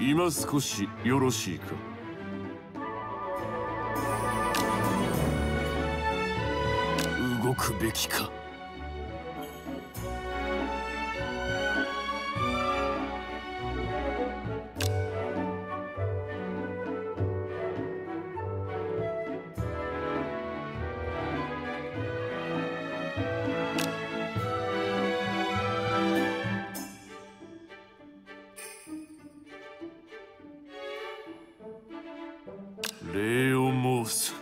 今少しよろしいか？動くべきか？Leo moves.